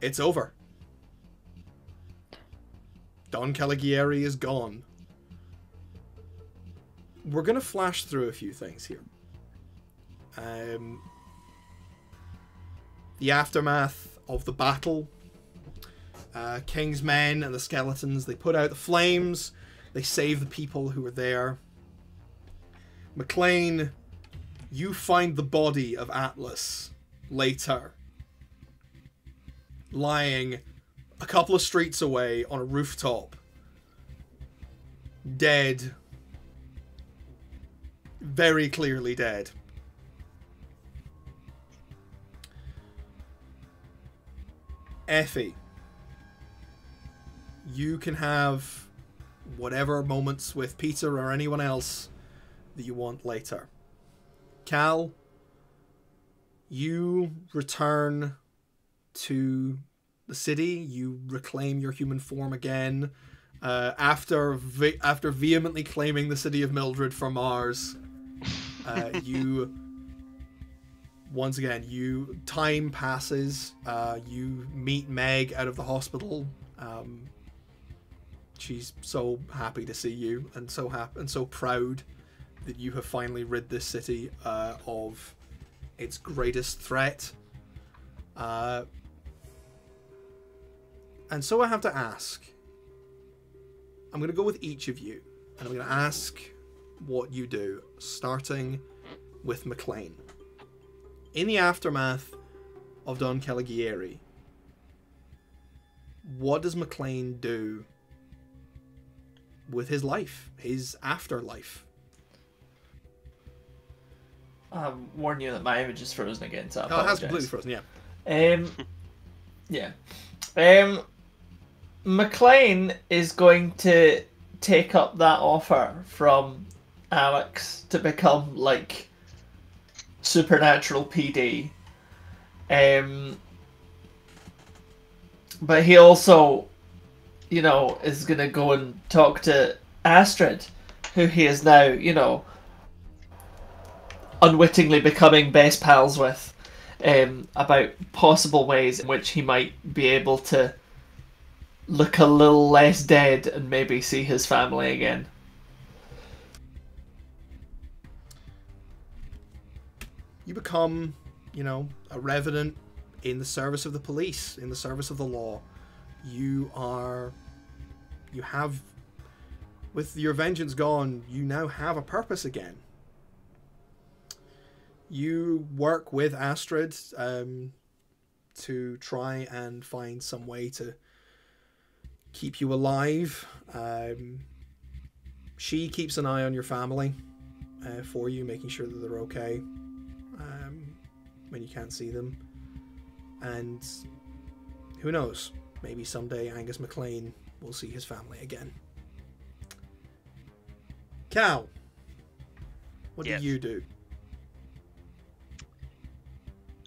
it's over. Don Caligieri is gone. We're gonna flash through a few things here. Um, the aftermath of the battle. Uh, King's men and the skeletons, they put out the flames. They save the people who were there. McLean, you find the body of Atlas later, lying a couple of streets away on a rooftop, dead. Very clearly dead. Effie, you can have whatever moments with Peter or anyone else that you want later. Cal, you return to the city. You reclaim your human form again uh, after ve- after vehemently claiming the city of Mildred for Mars. Uh, you once again you time passes. Uh, you meet Meg out of the hospital. Um, she's so happy to see you and so happy and so proud that you have finally rid this city uh, of its greatest threat. Uh, and so I have to ask. I'm going to go with each of you, and I'm going to ask what you do, starting with McLean. In the aftermath of Don Caligieri, what does McLean do with his life, his afterlife? Um, warn you that my image is frozen again, so I Oh, it has completely frozen, yeah. Um, yeah. Um, McLean is going to take up that offer from Alex to become like supernatural PD. Um, but he also, you know, is gonna go and talk to Astrid, who he is now, you know, unwittingly becoming best pals with um, about possible ways in which he might be able to look a little less dead and maybe see his family again. you become, you know, a revenant in the service of the police, in the service of the law. You are, you have, with your vengeance gone, you now have a purpose again. You work with Astrid um, to try and find some way to keep you alive. Um, she keeps an eye on your family uh, for you, making sure that they're okay um, when you can't see them. And who knows? Maybe someday Angus McLean will see his family again. Cal, what Yes. do you do?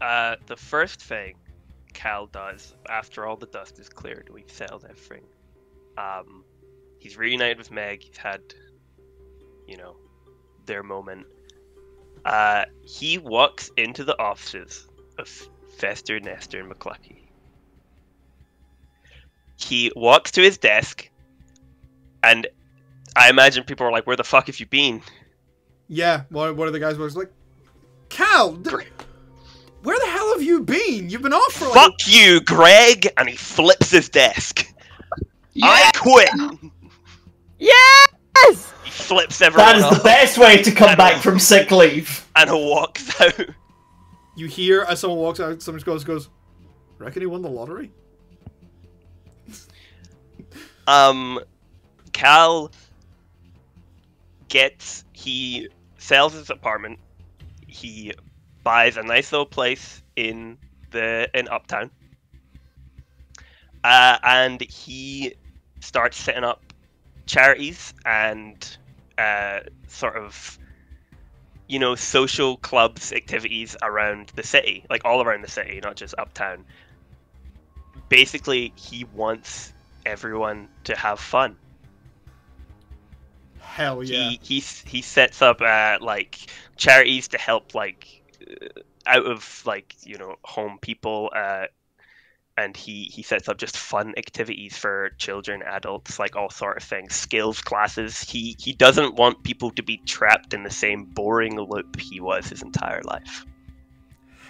Uh, the first thing Cal does after all the dust is cleared, we've settled everything. Um, he's reunited with Meg. He's had, you know, their moment. Uh, he walks into the offices of Fester, Nestor, and McClucky. He walks to his desk, and I imagine people are like, "Where the fuck have you been?" Yeah, one, one of the guys was like, Cal, d- you been? You've been off for like. Fuck you, Greg! And he flips his desk. I quit. Yes! He flips everyone That is off the best way to come back from sick leave. and walks out. You hear as someone walks out, someone goes, goes, reckon he won the lottery? Um, Cal gets he sells his apartment. He buys a nice little place in the in Uptown, uh, and he starts setting up charities and uh, sort of you know social clubs activities around the city, like all around the city, not just Uptown. Basically, he wants everyone to have fun. Hell yeah. He he he sets up uh, like charities to help like out of like you know home people, uh, and he he sets up just fun activities for children, adults, like all sort of things, skills classes. He he doesn't want people to be trapped in the same boring loop he was his entire life.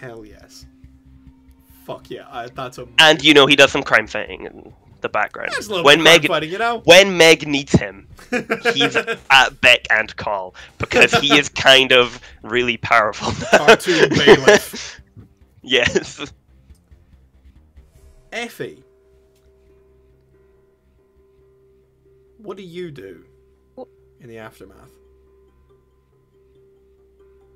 Hell yes. Fuck yeah, I, that's a. And you know he does some crime fighting in the background. There's a little When Meg fighting, you know. when Meg needs him, he's at beck and call because he is kind of really powerful now. Cartoon bailiff. yes. Effie, what do you do in the aftermath?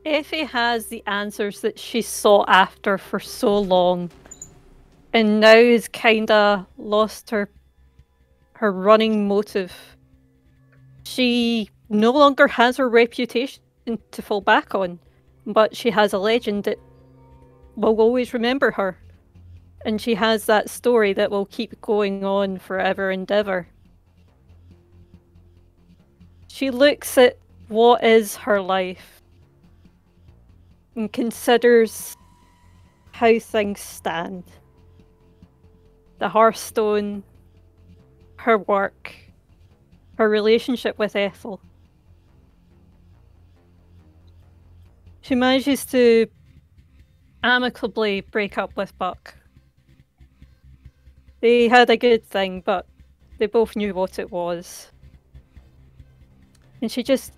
Effie has the answers that she sought after for so long, and now has kinda lost her her running motive. She no longer has her reputation to fall back on, but she has a legend that will always remember her. And she has that story that will keep going on forever and ever. She looks at what is her life and considers how things stand. The Hearthstone, her work, her relationship with Ethel. She manages to amicably break up with Buck. They had a good thing, but they both knew what it was. And she just.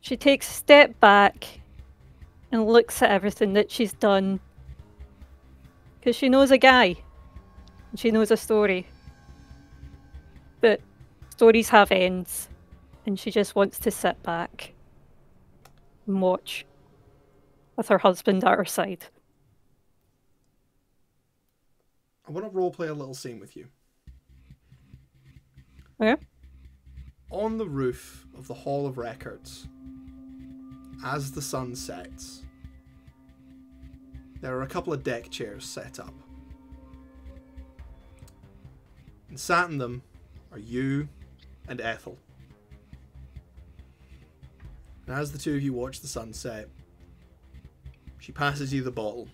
She takes a step back and looks at everything that she's done. Because she knows a guy. She knows a story. But stories have ends. And she just wants to sit back and watch with her husband at her side. I want to roleplay a little scene with you. Okay? On the roof of the Hall of Records, as the sun sets, there are a couple of deck chairs set up. And sat in them are you and Ethel. And as the two of you watch the sunset, she passes you the bottle.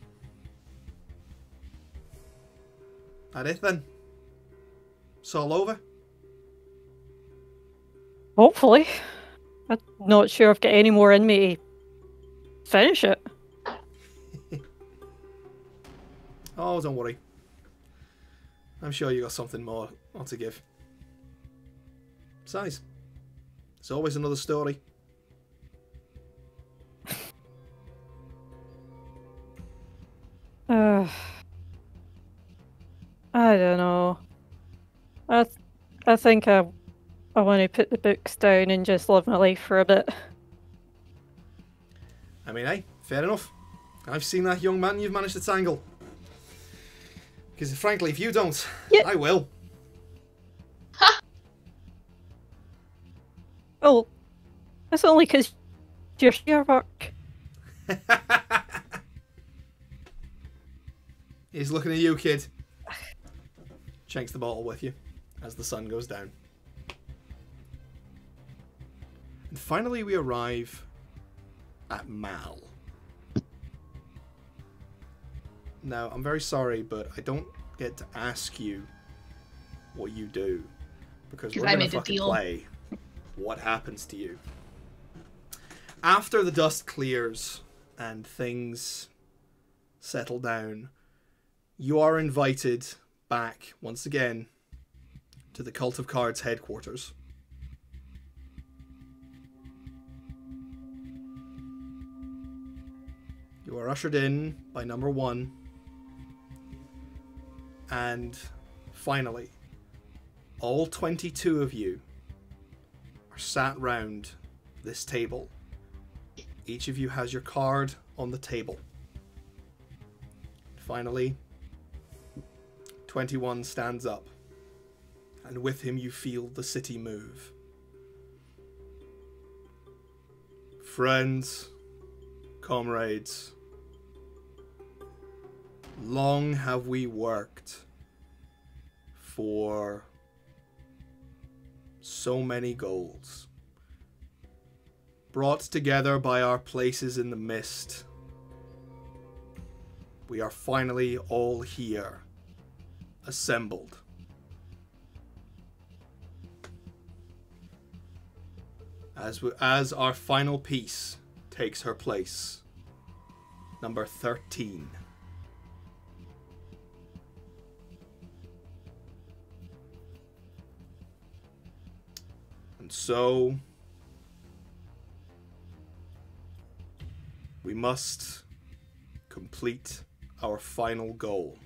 That it then? It's all over? Hopefully. I'm not sure I've got any more in me to finish it. Oh, don't worry. I'm sure you got something more, to give. Besides, it's always another story. Uh, I don't know. I th- I think I I want to put the books down and just live my life for a bit. I mean, hey, fair enough. I've seen that young man you've managed to tangle. Because frankly, if you don't, Yeah. I will. Oh, that's only because you're your work. He's looking at you, kid. Shanks the bottle with you as the sun goes down. And finally, we arrive at Mal. Now, I'm very sorry, but I don't get to ask you what you do because we're I gonna fucking play. What happens to you after the dust clears and things settle down? You are invited back once again to the Cult of Cards headquarters. You are ushered in by number one. And finally, all 22 of you are sat round this table. Each of you has your card on the table. Finally, 21 stands up, and with him you feel the city move. Friends, comrades, long have we worked for so many goals. Brought together by our places in the mist. We are finally all here, assembled. As, we, as our final piece takes her place. Number 13. And so we must complete our final goal.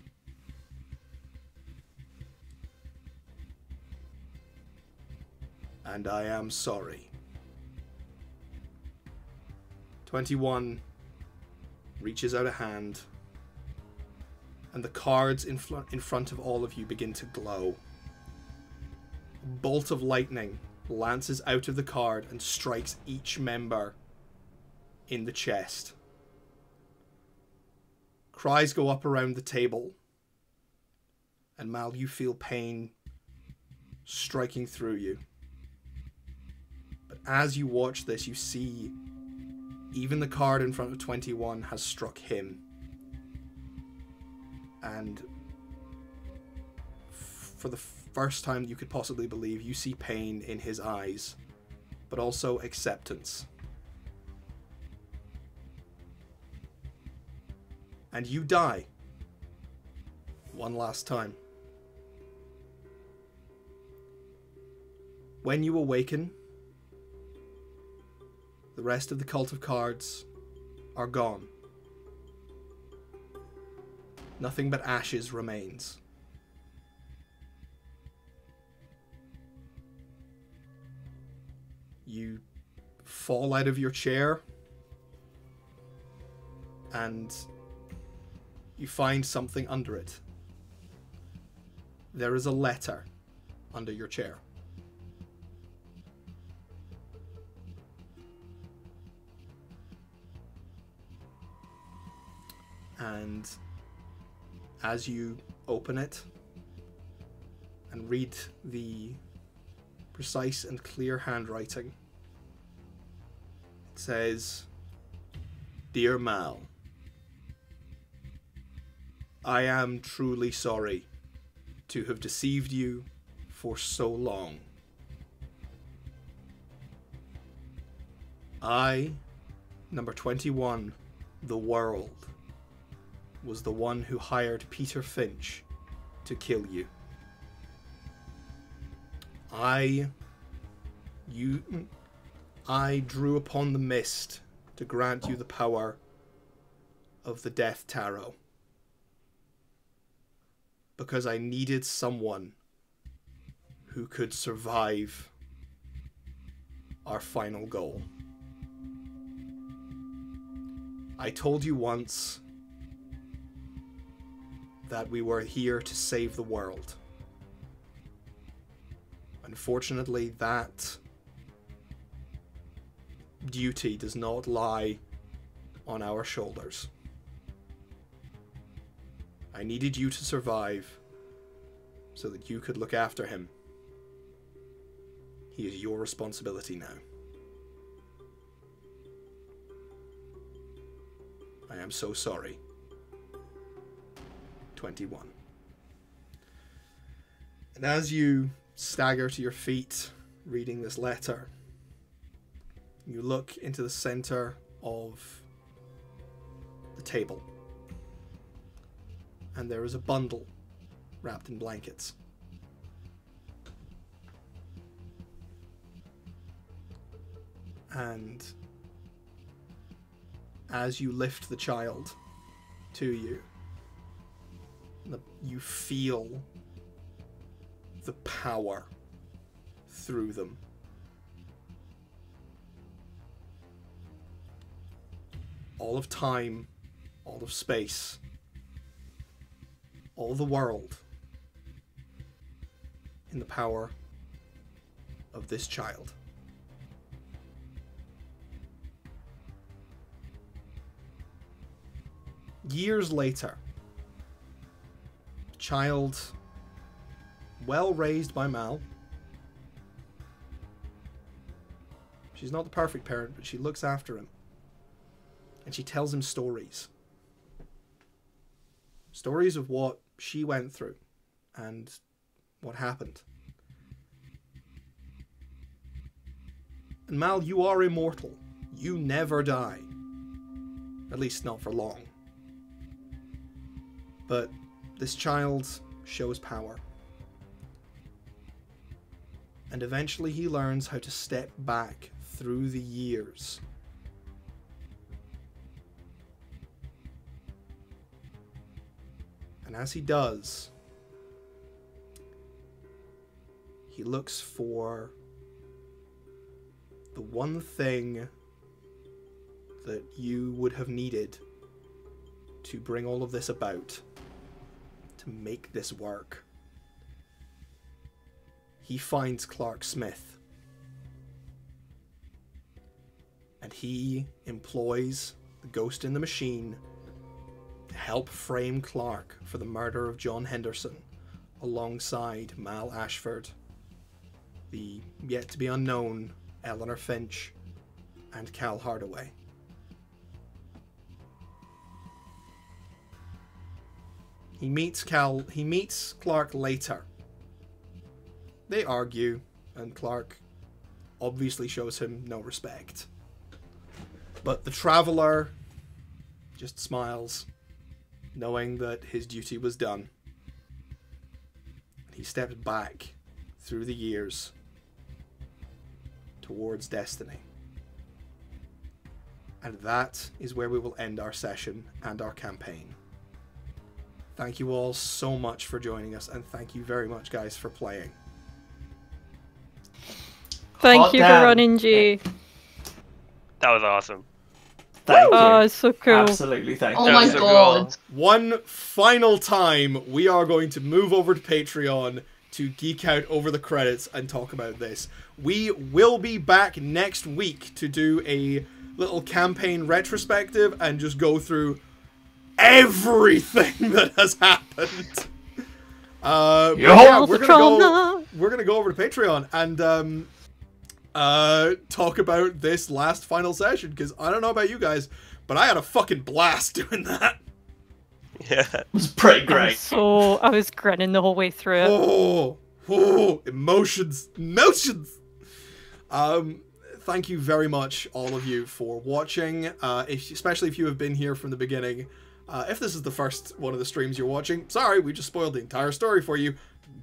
And I am sorry. 21 reaches out a hand, and the cards in, in front of all of you begin to glow. A bolt of lightning lances out of the card and strikes each member in the chest. Cries go up around the table, and Mal, you feel pain striking through you. But as you watch this, you see even the card in front of 21 has struck him. And for the first time you could possibly believe, you see pain in his eyes, but also acceptance. And you die. One last time. When you awaken, the rest of the cult of cards are gone. Nothing but ashes remains. You fall out of your chair and you find something under it. There is a letter under your chair. and as you open it and read the precise and clear handwriting, it says, Dear Mal, I am truly sorry to have deceived you for so long. I, number 21, the world, was the one who hired Peter Finch to kill you. I. You. I drew upon the mist to grant you the power of the Death Tarot. Because I needed someone who could survive our final goal. I told you once that we were here to save the world. Unfortunately, that duty does not lie on our shoulders. I needed you to survive so that you could look after him. He is your responsibility now. I am so sorry. 21. And as you stagger to your feet reading this letter, you look into the center of the table. And there is a bundle wrapped in blankets. And as you lift the child to you, you feel the power through them. All of time, all of space, all the world in the power of this child. Years later, child well raised by Mal. She's not the perfect parent, but she looks after him. And she tells him stories. stories of what she went through and what happened. And Mal, you are immortal. You never die. At least not for long. But this child shows power. And eventually he learns how to step back through the years. And as he does, he looks for the one thing that you would have needed to bring all of this about, to make this work. He finds Clark Smith. And he employs the ghost in the machine help frame Clark for the murder of John Henderson alongside Mal Ashford, the yet to be unknown Eleanor Finch, and Cal Hardaway. He meets Cal. He meets Clark later. They argue, and Clark obviously shows him no respect. But the traveler just smiles, knowing that his duty was done. He steps back through the years towards destiny. And that is where we will end our session and our campaign. Thank you all so much for joining us, and thank you very much, guys, for playing. Thank Hot you damn. for running, G. That was awesome. Thank Oh, you. it's so cool. Absolutely, thank Oh you. my so god. One final time, we are going to move over to Patreon to geek out over the credits and talk about this. We will be back next week to do a little campaign retrospective and just go through everything that has happened. Uh, yeah, we're gonna go. We're gonna go over to Patreon and um, uh, talk about this last final session because I don't know about you guys, but I had a fucking blast doing that. Yeah. It was pretty I was great. so I was grinning the whole way through it. Oh, oh, emotions, emotions. Um, thank you very much, all of you, for watching. Uh, if, especially if you have been here from the beginning. Uh, if this is the first one of the streams you're watching, sorry, we just spoiled the entire story for you.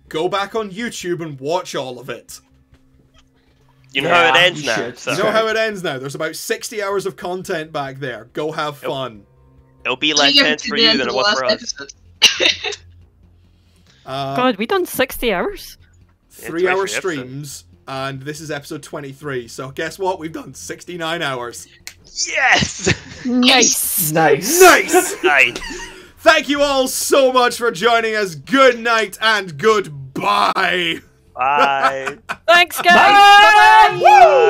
Go back on YouTube and watch all of it. You know how it ends you now. So You know how it ends now. There's about 60 hours of content back there. Go have Yep. fun. it'll be less Get tense for you than it was for us. episode. Uh, God, we done 60 hours? three hour 23 episodes. streams, and this is episode 23. So guess what? We've done 69 hours. Yes! Nice. Nice. Nice! nice. Thank you all so much for joining us. Good night and goodbye. Bye. Thanks, guys. Bye. Bye-bye.